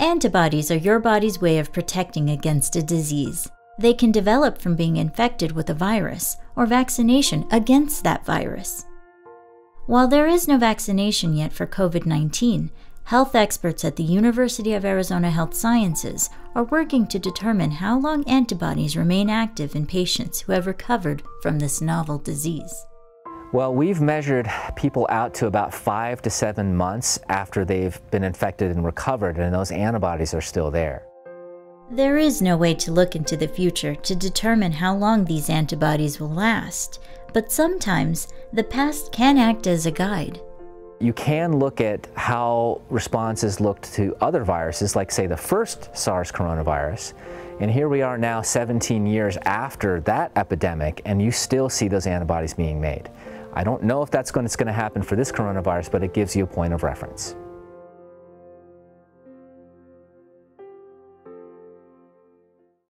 Antibodies are your body's way of protecting against a disease. They can develop from being infected with a virus or vaccination against that virus. While there is no vaccination yet for COVID 19, health experts at the University of Arizona Health Sciences are working to determine how long antibodies remain active in patients who have recovered from this novel disease. Well, we've measured people out to about five to seven months after they've been infected and recovered, and those antibodies are still there. There is no way to look into the future to determine how long these antibodies will last, but sometimes the past can act as a guide. You can look at how responses looked to other viruses, like say the first SARS coronavirus, and here we are now 17 years after that epidemic, and you still see those antibodies being made. I don't know if that's going to happen for this coronavirus, but it gives you a point of reference.